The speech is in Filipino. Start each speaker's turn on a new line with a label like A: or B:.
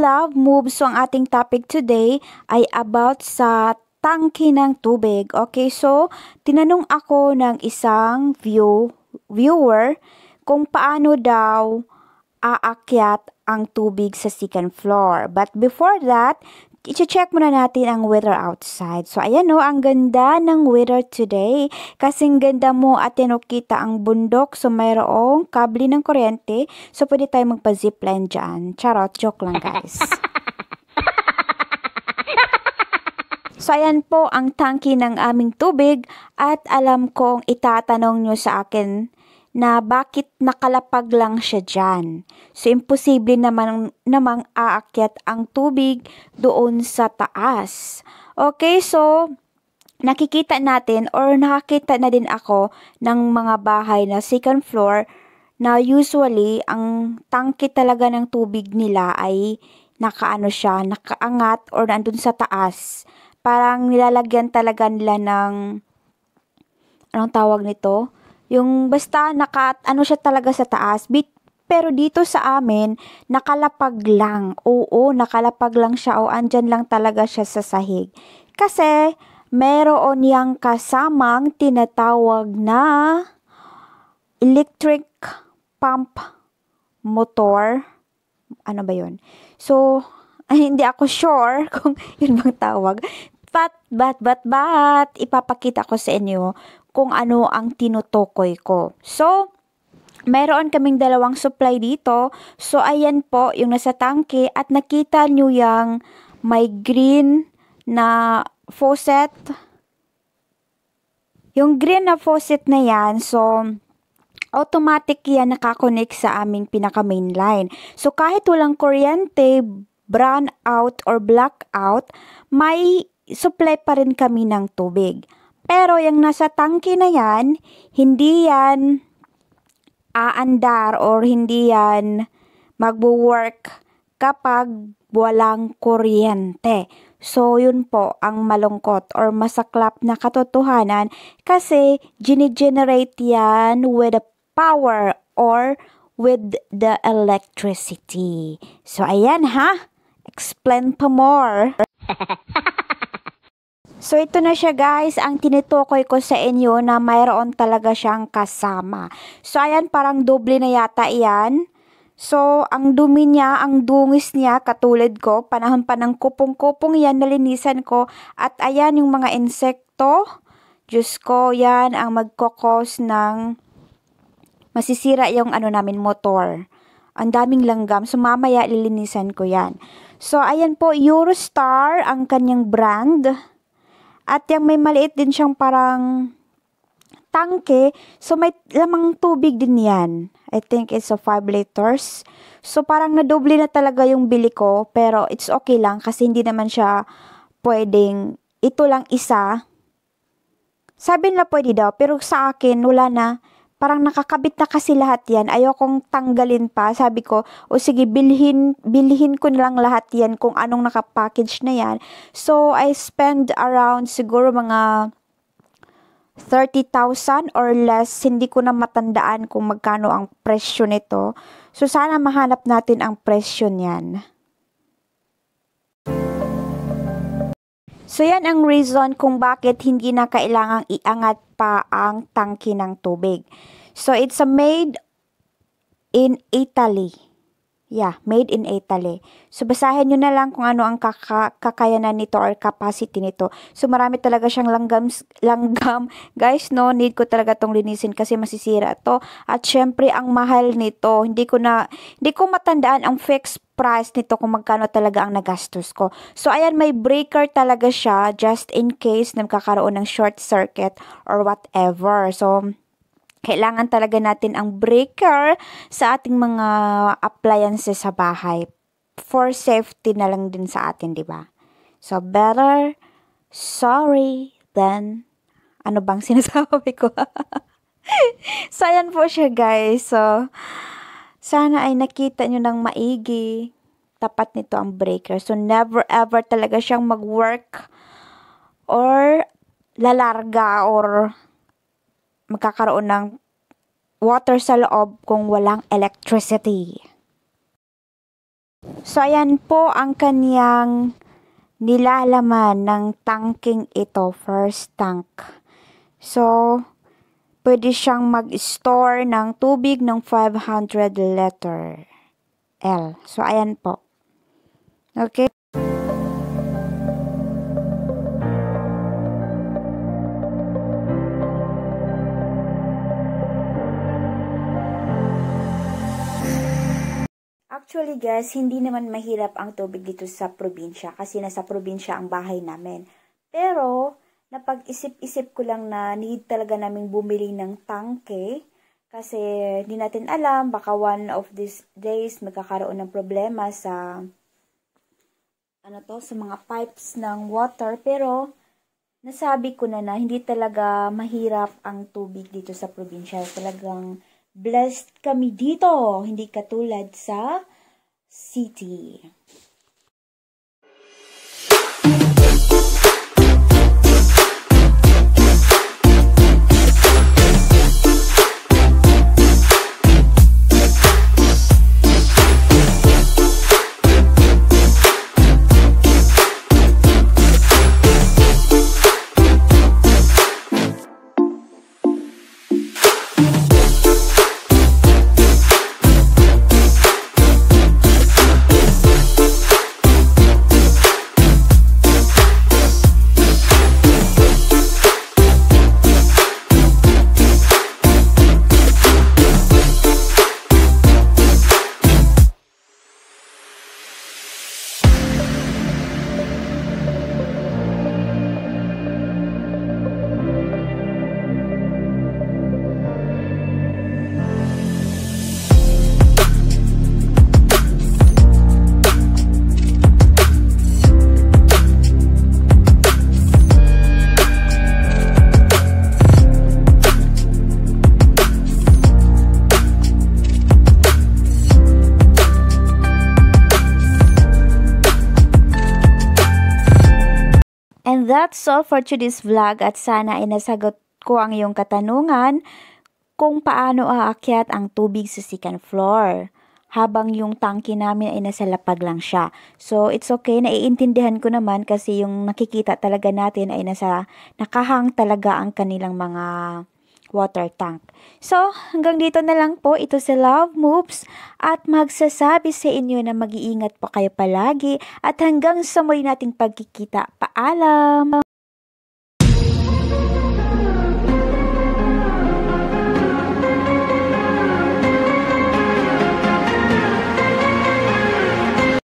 A: love moves. So, ang ating topic today ay about sa tangki ng tubig. Okay, so, tinanong ako ng isang view, viewer kung paano daw aakyat ang tubig sa second floor. But before that, i-check muna natin ang weather outside. So, ayan o, ang ganda ng weather today. Kasing ganda mo at yan kita ang bundok. So, mayroong kabli ng kuryente. So, pwede tayo magpa-zipline dyan. Charot, joke lang guys. So, ayan po ang tangki ng aming tubig at alam kong itatanong nyo sa akin na bakit nakalapag lang siya dyan. So, imposible naman namang aakyat ang tubig doon sa taas. Okay, so, nakikita natin or nakakita na din ako ng mga bahay na second floor na usually ang tangke talaga ng tubig nila ay nakaano siya, nakaangat or nandun sa taas. Parang nilalagyan talaga nila ng anong tawag nito? Yung basta naka, ano siya talaga sa taas. Bit, pero dito sa amin, nakalapag lang. Oo, nakalapag lang siya o andyan lang talaga siya sa sahig. Kasi, meron yang kasamang tinatawag na electric pump motor. Ano ba yun? So, ay, hindi ako sure kung yun bang tawag. But, but, but, but, ipapakita ko sa inyo kung ano ang tinutukoy ko. So, Mayroon kaming dalawang supply dito. So, ayan po yung nasa tangke at nakita nyo yung may green na faucet. Yung green na faucet na yan, so, automatic yan nakakonect sa aming pinaka main line. So, kahit walang kuryente, brown out or blackout, may supply pa rin kami ng tubig. Pero yung nasa tangke na yan, hindi yan aandar or hindi yan magwo-work kapag walang kuryente. So, yun po ang malungkot or masaklap na katotohanan kasi gine-generate yan with the power or with the electricity. So, ayan ha. Explain pa more. So, ito na siya guys, ang tinutukoy ko sa inyo na mayroon talaga siyang kasama. So, ayan, parang doble na yata iyan. So, ang dumi niya, ang dungis niya, katulad ko, panahon pa ng kupong-kupong yan, nalinisan ko. At ayan yung mga insekto. Diyos ko, yan ang magkokos ng masisira yung ano namin, motor. Ang daming langgam. So, mamaya lilinisan ko yan. So, ayan po, Eurostar, ang kanyang brand. At yung may maliit din siyang parang tangke. So, may lamang tubig din yan. I think it's a 5 liters. So, parang nadoble na talaga yung bili ko. Pero, it's okay lang kasi hindi naman siya pwedeng, ito lang isa. Sabi nila pwede daw, pero sa akin, wala na parang nakakabit na kasi lahat yan. Ayokong tanggalin pa. Sabi ko, o sige, bilhin, bilhin ko na lang lahat yan kung anong nakapackage na yan. So, I spend around siguro mga 30,000 or less. Hindi ko na matandaan kung magkano ang presyo nito. So, sana mahanap natin ang presyo niyan. So, yan ang reason kung bakit hindi na kailangang iangat pa ang tangki ng tubig. So, it's made in Italy. Yeah, made in Italy. So, basahin nyo na lang kung ano ang kaka kakayanan nito or capacity nito. So, marami talaga siyang langgam, langgam. Guys, no, need ko talaga tong linisin kasi masisira to. At syempre, ang mahal nito. Hindi ko na, hindi ko matandaan ang fixed price nito kung magkano talaga ang nagastos ko. So, ayan, may breaker talaga siya just in case na magkakaroon ng short circuit or whatever. So, kailangan talaga natin ang breaker sa ating mga appliances sa bahay. For safety na lang din sa atin, di ba? So, better sorry than ano bang sinasabi ko? so, ayan po siya, guys. So, sana ay nakita nyo ng maigi. Tapat nito ang breaker. So, never ever talaga siyang mag-work or lalarga or magkakaroon ng water sa loob kung walang electricity. So, ayan po ang kanyang nilalaman ng tanking ito, first tank. So, pwede siyang mag-store ng tubig ng 500 liter L. So, ayan po. Okay? Actually guys, hindi naman mahirap ang tubig dito sa probinsya kasi nasa probinsya ang bahay namin. Pero, napag-isip-isip ko lang na need talaga naming bumili ng tangke kasi hindi natin alam, baka one of these days magkakaroon ng problema sa ano to, sa mga pipes ng water. Pero, nasabi ko na na hindi talaga mahirap ang tubig dito sa probinsya. Talagang blessed kami dito. Hindi katulad sa city. That's all for today's vlog at sana ay nasagot ko ang iyong katanungan kung paano aakyat ang tubig sa second floor habang yung tangke namin ay nasa lapag lang siya. So, it's okay. Naiintindihan ko naman kasi yung nakikita talaga natin ay nasa nakahang talaga ang kanilang mga water tank. So, hanggang dito na lang po. Ito si Love Moves at magsasabi sa inyo na mag-iingat po kayo palagi at hanggang sa muli nating pagkikita. Paalam!